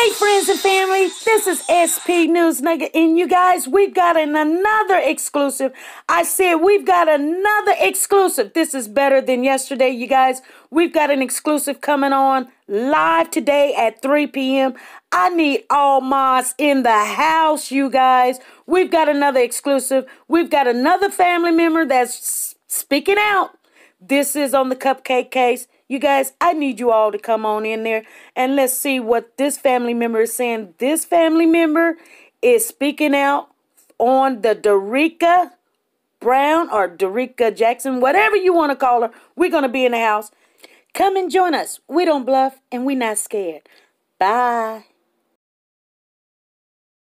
Hey, friends and family, this is SP News Nugget, and you guys, we've got an, another exclusive. I said we've got another exclusive. This is better than yesterday, you guys. We've got an exclusive coming on live today at 3 p.m. I need all moms in the house, you guys. We've got another exclusive. We've got another family member that's speaking out. This is on the cupcake case. You guys, I need you all to come on in there and let's see what this family member is saying. This family member is speaking out on the Derica Brown or Derica Jackson, whatever you want to call her. We're going to be in the house. Come and join us. We don't bluff and we're not scared. Bye.